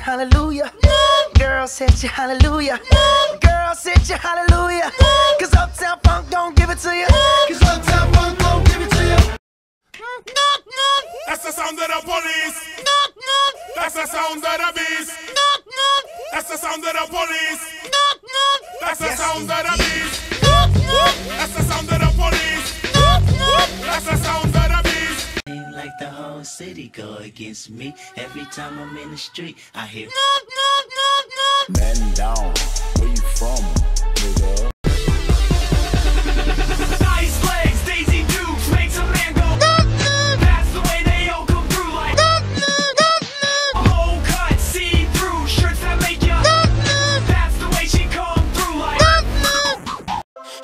hallelujah. Girl said you hallelujah. Girl said you hallelujah. Cause Uptown Funk don't give it to you. Cause Uptown Funk don't give it to you. That's the sound of the police. That's the sound of the beast. That's the sound of the police. That's the sound of the beast. That's the sound of the police. That's the sound of the beast. Seem like the whole city go against me. Every time I'm in the street, I hear. Man down. Where you from, nigga? Legs, Daisy Dukes makes a man go. That's the way they all come through like. Low cut, see through shirts that make ya. That's the way she come through like.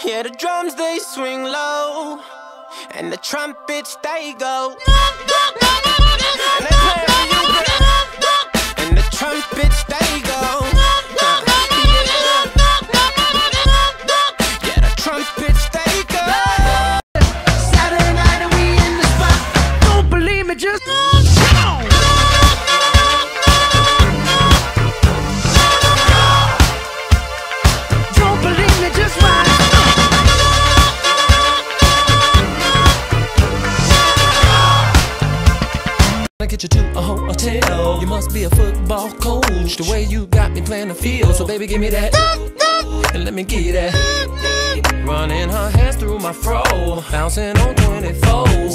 Yeah, the drums they swing low, and the trumpets they go. Get you to a hotel. You must be a football coach. The way you got me playing the field. So baby, give me that. And let me you that. Running her hands through my fro. Bouncing on 24s.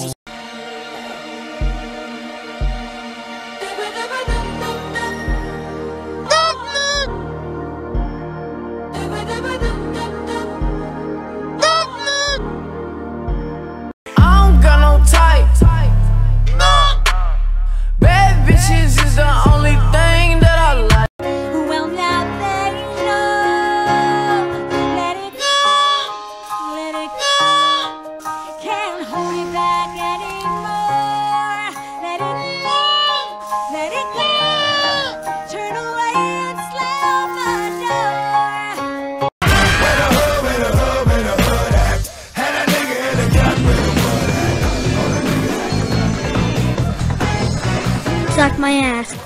Suck my ass.